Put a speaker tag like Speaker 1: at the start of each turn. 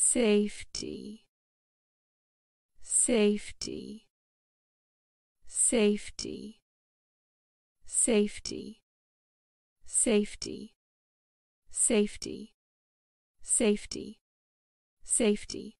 Speaker 1: safety. Safety. Safety. Safety. Safety. Safety. Safety. Safety.